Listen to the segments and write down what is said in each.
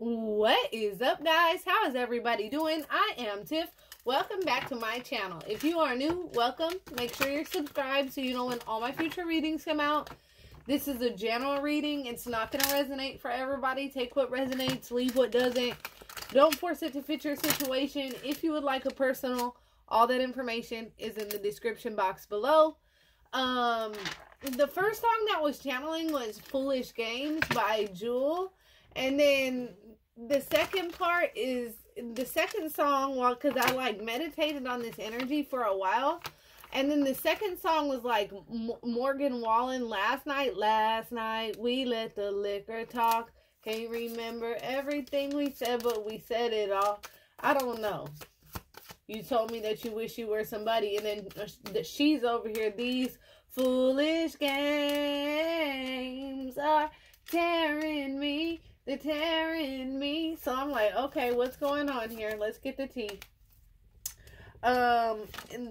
What is up, guys? How is everybody doing? I am Tiff. Welcome back to my channel. If you are new, welcome. Make sure you're subscribed so you know when all my future readings come out. This is a general reading. It's not going to resonate for everybody. Take what resonates, leave what doesn't. Don't force it to fit your situation. If you would like a personal, all that information is in the description box below. Um, the first song that was channeling was Foolish Games by Jewel. And then the second part is the second song, well, because I like meditated on this energy for a while. And then the second song was like M Morgan Wallen last night. Last night we let the liquor talk. Can't remember everything we said, but we said it all. I don't know. You told me that you wish you were somebody, and then uh, that she's over here. These foolish games are tearing me. They're tearing me. So I'm like, okay, what's going on here? Let's get the tea. Um,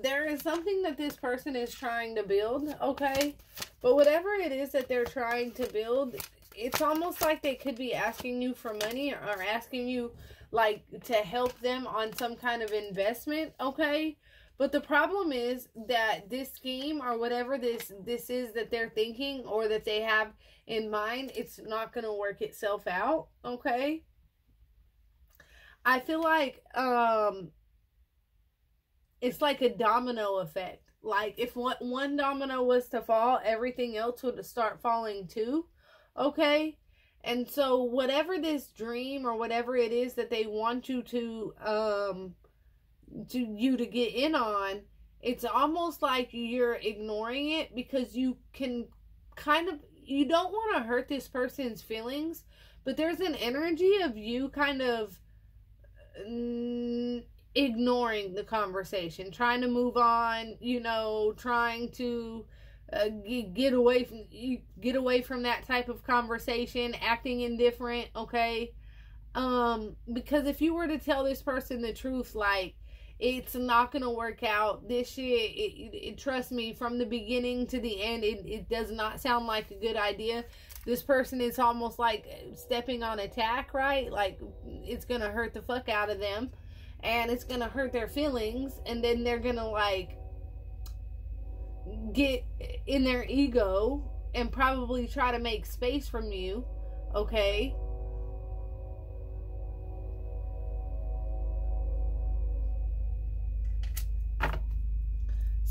there is something that this person is trying to build, okay? But whatever it is that they're trying to build, it's almost like they could be asking you for money or asking you like to help them on some kind of investment, okay? But the problem is that this scheme or whatever this this is that they're thinking or that they have in mind, it's not going to work itself out, okay? I feel like um it's like a domino effect. Like if one, one domino was to fall, everything else would start falling too. Okay? And so whatever this dream or whatever it is that they want you to um to you to get in on, it's almost like you're ignoring it because you can kind of you don't want to hurt this person's feelings, but there's an energy of you kind of mm, ignoring the conversation, trying to move on, you know, trying to uh, get away from get away from that type of conversation, acting indifferent, okay? Um because if you were to tell this person the truth like it's not gonna work out. This shit it, it, trust me from the beginning to the end it, it does not sound like a good idea. This person is almost like stepping on attack right? Like it's gonna hurt the fuck out of them and it's gonna hurt their feelings and then they're gonna like get in their ego and probably try to make space from you okay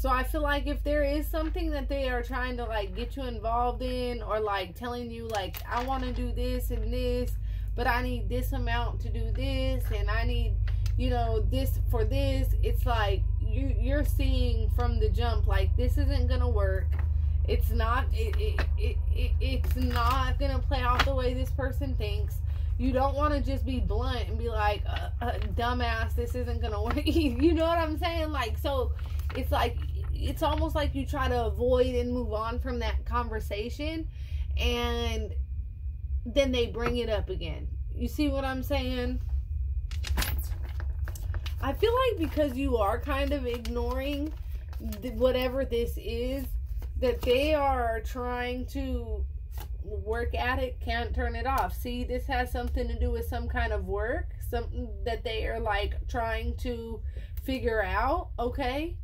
So I feel like if there is something that they are trying to like get you involved in or like telling you like I want to do this and this, but I need this amount to do this and I need you know, this for this, it's like you you're seeing from the jump like this isn't gonna work. It's not it, it, it, it it's not gonna play out the way this person thinks. You don't want to just be blunt and be like, uh, uh, "Dumbass, this isn't gonna work." you know what I'm saying? Like, so it's like it's almost like you try to avoid and move on from that conversation, and then they bring it up again. You see what I'm saying? I feel like because you are kind of ignoring whatever this is, that they are trying to work at it, can't turn it off. See, this has something to do with some kind of work, something that they are like trying to figure out, okay?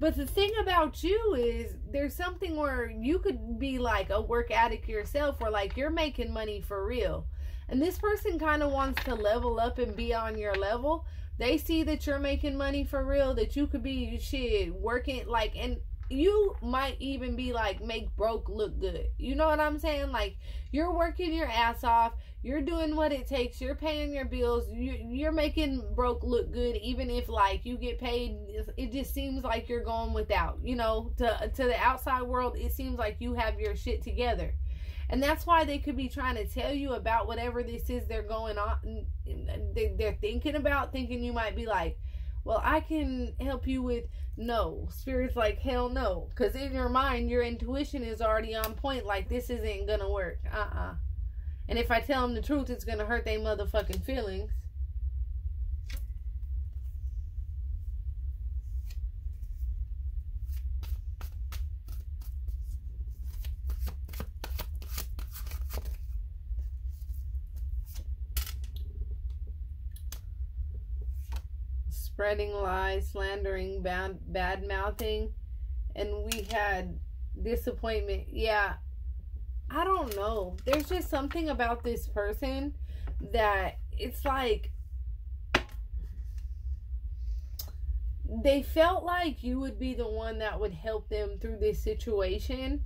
But the thing about you is there's something where you could be like a work addict yourself where like you're making money for real. And this person kind of wants to level up and be on your level they see that you're making money for real, that you could be shit working like and you might even be like make broke look good. You know what I'm saying? Like you're working your ass off, you're doing what it takes, you're paying your bills, you, are making broke look good. Even if like you get paid, it just seems like you're going without. You know, to to the outside world, it seems like you have your shit together. And that's why they could be trying to tell you about whatever this is they're going on, they're thinking about, thinking you might be like, well, I can help you with no. Spirit's like, hell no. Because in your mind, your intuition is already on point, like, this isn't going to work. Uh uh And if I tell them the truth, it's going to hurt their motherfucking feelings. Spreading lies, slandering, bad, bad mouthing, and we had disappointment. Yeah, I don't know. There's just something about this person that it's like they felt like you would be the one that would help them through this situation.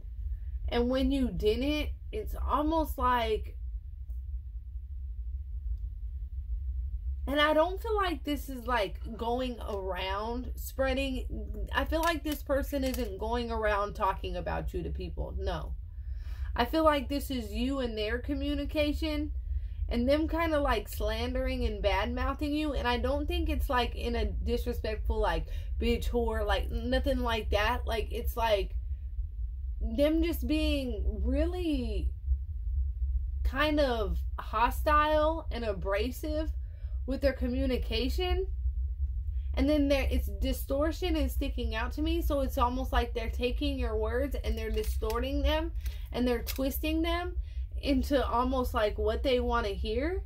And when you didn't, it's almost like and I don't feel like this is like going around spreading. I feel like this person isn't going around talking about you to people. No. I feel like this is you and their communication and them kind of like slandering and bad mouthing you. And I don't think it's like in a disrespectful, like, bitch whore, like, nothing like that. Like, it's like them just being really kind of hostile and abrasive with their communication. And then there it's distortion is sticking out to me. So it's almost like they're taking your words and they're distorting them and they're twisting them into almost like what they want to hear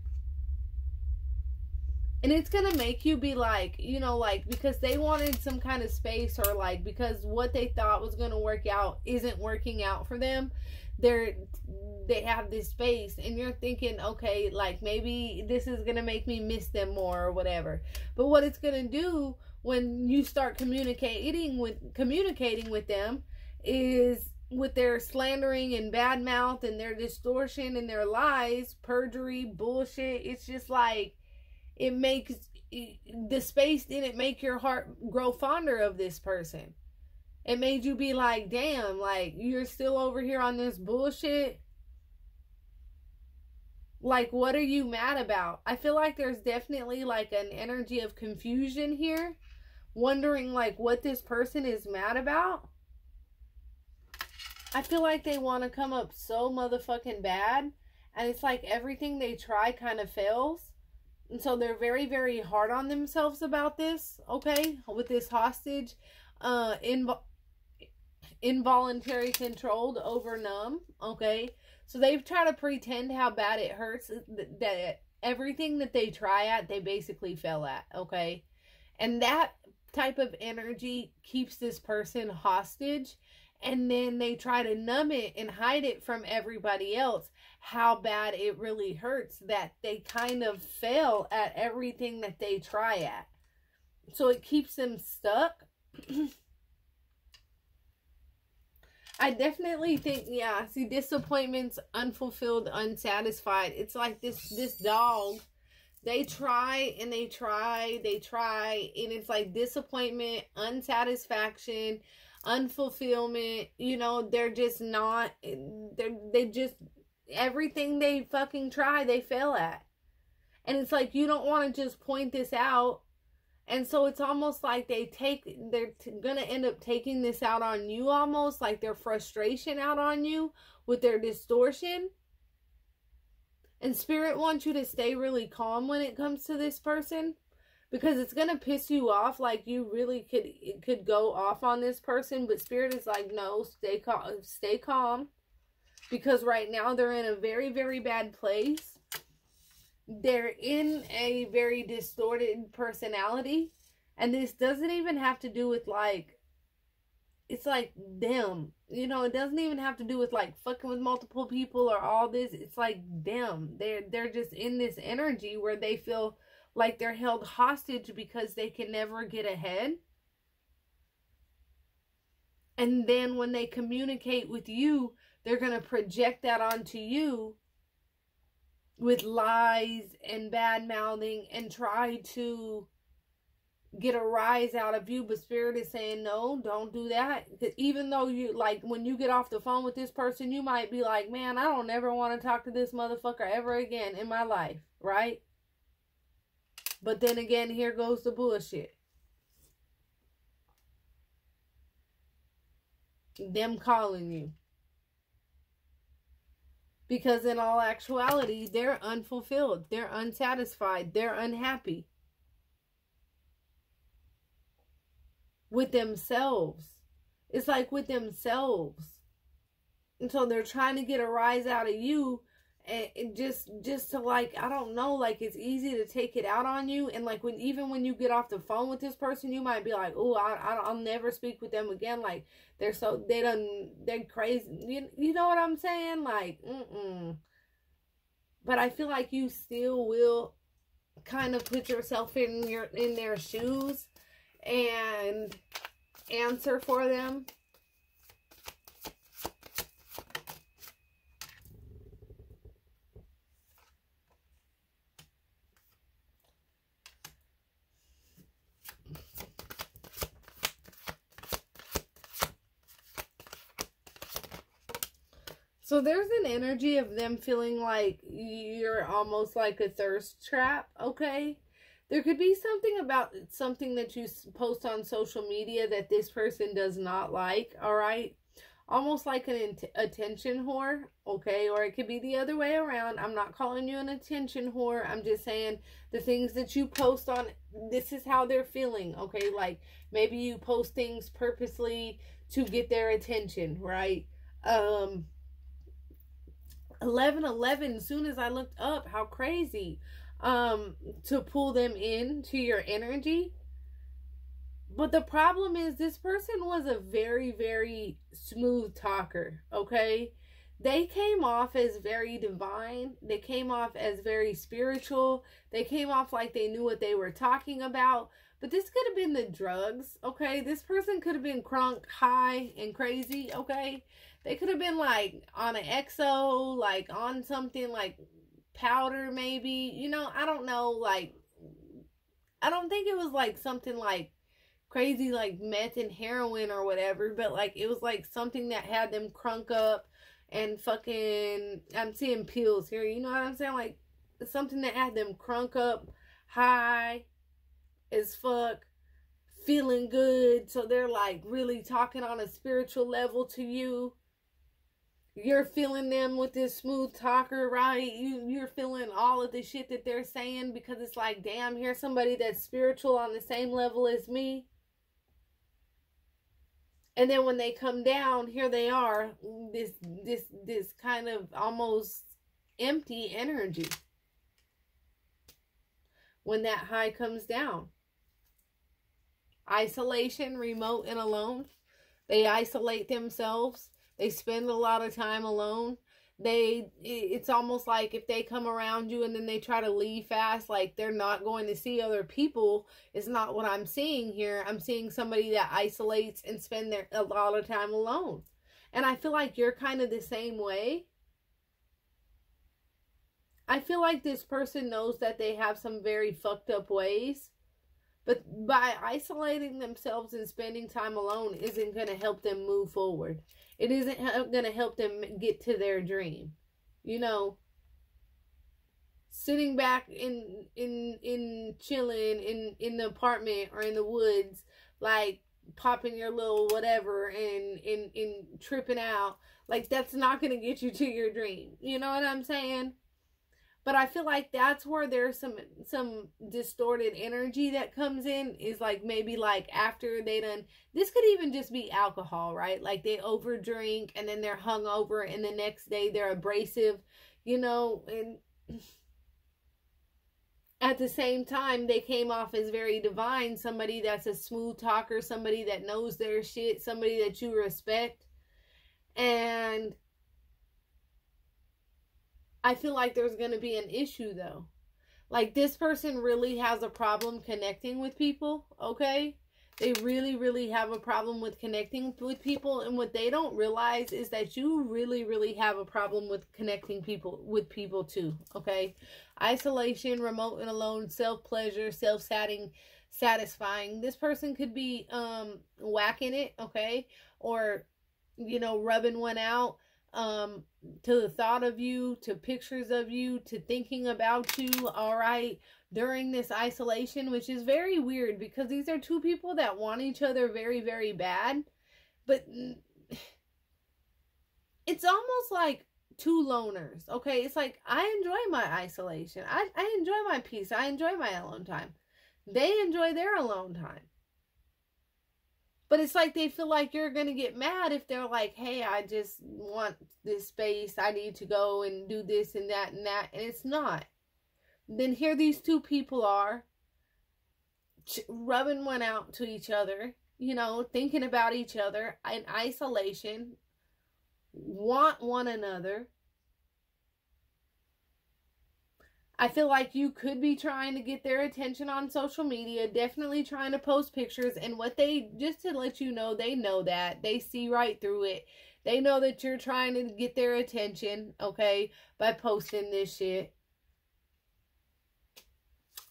and it's gonna make you be like you know like because they wanted some kind of space or like because what they thought was gonna work out isn't working out for them. They're they have this space and you're thinking okay like maybe this is gonna make me miss them more or whatever. But what it's gonna do when you start communicating with communicating with them is with their slandering and bad mouth and their distortion and their lies perjury bullshit. It's just like it makes the space didn't make your heart grow fonder of this person. It made you be like damn like you're still over here on this bullshit. Like what are you mad about? I feel like there's definitely like an energy of confusion here wondering like what this person is mad about. I feel like they want to come up so motherfucking bad and it's like everything they try kind of fails and so they're very very hard on themselves about this okay with this hostage uh inv- involuntary controlled over numb okay so they've tried to pretend how bad it hurts that everything that they try at, they basically fail at, okay? And that type of energy keeps this person hostage and then they try to numb it and hide it from everybody else how bad it really hurts that they kind of fail at everything that they try at so it keeps them stuck I definitely think, yeah, see, disappointments, unfulfilled, unsatisfied. It's like this, this dog, they try and they try, they try, and it's like disappointment, unsatisfaction, unfulfillment, you know, they're just not, they're, they just, everything they fucking try, they fail at. And it's like, you don't want to just point this out and so it's almost like they take, they're t- gonna end up taking this out on you almost, like their frustration out on you with their distortion. And spirit wants you to stay really calm when it comes to this person because it's gonna piss you off. Like you really could could go off on this person, but spirit is like, no, stay calm, stay calm, because right now they're in a very very bad place. They're in a very distorted personality. And this doesn't even have to do with like it's like them. You know it doesn't even have to do with like fucking with multiple people or all this. It's like them. They're they're just in this energy where they feel like they're held hostage because they can never get ahead. And then when they communicate with you they're going to project that onto you with lies and bad mouthing and try to get a rise out of you. But spirit is saying no don't do that. Even though you like when you get off the phone with this person you might be like man i don't ever want to talk to this motherfucker ever again in my life right? But then again here goes the bullshit. Them calling you because in all actuality, they're unfulfilled, they're unsatisfied, they're unhappy with themselves. It's like with themselves. And so they're trying to get a rise out of you and just just to like i don't know like it's easy to take it out on you. And like when even when you get off the phone with this person you might be like oh I, I i'll never speak with them again. Like they're so they done they're crazy you, you know what i'm saying? Like mm-mm. But i feel like you still will kind of put yourself in your in their shoes and answer for them So there's an energy of them feeling like you're almost like a thirst trap, okay? There could be something about something that you post on social media that this person does not like, all right? Almost like an attention whore, okay? Or it could be the other way around. I'm not calling you an attention whore. I'm just saying the things that you post on, this is how they're feeling, okay? Like maybe you post things purposely to get their attention, right? Um, 11 11 as soon as i looked up how crazy um to pull them in to your energy. But the problem is this person was a very very smooth talker okay? They came off as very divine. They came off as very spiritual. They came off like they knew what they were talking about but this could have been the drugs okay this person could have been crunk high and crazy okay they could have been like on an exo, like on something like powder, maybe. You know, I don't know. Like, I don't think it was like something like crazy, like meth and heroin or whatever, but like it was like something that had them crunk up and fucking. I'm seeing pills here. You know what I'm saying? Like something that had them crunk up high as fuck feeling good so they're like really talking on a spiritual level to you you're feeling them with this smooth talker, right? You you're feeling all of the shit that they're saying because it's like, damn, here's somebody that's spiritual on the same level as me. And then when they come down, here they are, this this this kind of almost empty energy. When that high comes down. Isolation, remote and alone. They isolate themselves they spend a lot of time alone. They it's almost like if they come around you and then they try to leave fast, like they're not going to see other people. It's not what I'm seeing here. I'm seeing somebody that isolates and spend their a lot of time alone. And I feel like you're kind of the same way. I feel like this person knows that they have some very fucked up ways. But by isolating themselves and spending time alone isn't going to help them move forward. It isn't going to help them get to their dream. You know, sitting back in in in chilling in in the apartment or in the woods like popping your little whatever and in in tripping out like that's not going to get you to your dream you know what i'm saying but I feel like that's where there's some some distorted energy that comes in is like maybe like after they done this could even just be alcohol, right? Like they overdrink and then they're hungover and the next day they're abrasive, you know, and at the same time they came off as very divine, somebody that's a smooth talker, somebody that knows their shit, somebody that you respect. And I feel like there's going to be an issue though. Like this person really has a problem connecting with people, okay? They really, really have a problem with connecting with people. And what they don't realize is that you really, really have a problem with connecting people with people too, okay? Isolation, remote and alone, self-pleasure, self-satisfying satisfying. This person could be um whacking it, okay? Or you know, rubbing one out um to the thought of you to pictures of you to thinking about you all right during this isolation which is very weird because these are two people that want each other very very bad. But it's almost like two loners okay? It's like i enjoy my isolation. I, I enjoy my peace. I enjoy my alone time. They enjoy their alone time But it's like they feel like you're going to get mad if they're like, hey, I just want this space. I need to go and do this and that and that. And it's not. Then here these two people are rubbing one out to each other, you know, thinking about each other in isolation, want one another. I feel like you could be trying to get their attention on social media, definitely trying to post pictures. And what they, just to let you know, they know that. They see right through it. They know that you're trying to get their attention, okay, by posting this shit.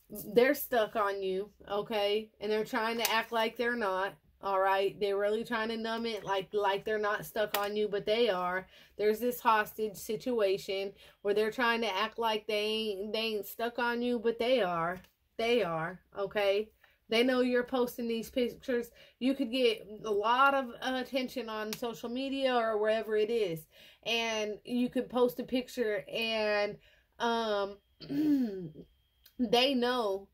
They're stuck on you, okay? And they're trying to act like they're not. All right, they're really trying to numb it like like they're not stuck on you, but they are. There's this hostage situation where they're trying to act like they ain't they ain't stuck on you, but they are. They are. Okay, they know you're posting these pictures. You could get a lot of attention on social media or wherever it is, and you could post a picture and um they know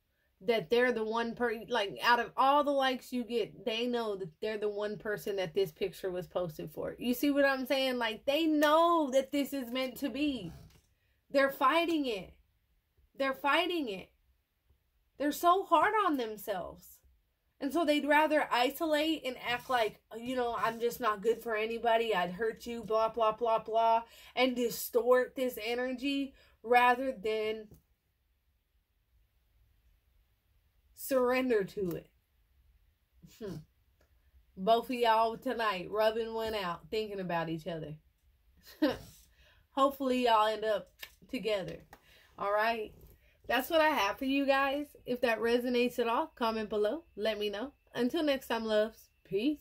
that they're the one per like out of all the likes you get they know that they're the one person that this picture was posted for. You see what i'm saying? Like they know that this is meant to be. They're fighting it. They're fighting it. They're so hard on themselves. And so they'd rather isolate and act like you know i'm just not good for anybody. I'd hurt you blah blah blah blah and distort this energy rather than surrender to it. Hmm. Both of y'all tonight rubbing one out, thinking about each other. Hopefully, y'all end up together. All right. That's what I have for you guys. If that resonates at all, comment below. Let me know. Until next time, loves. Peace.